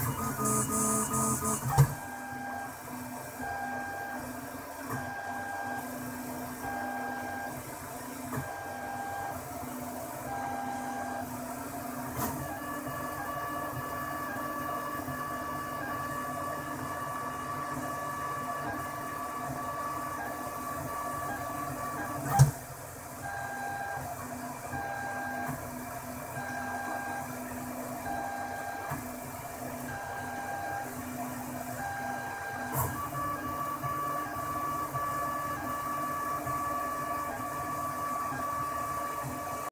フフフフ。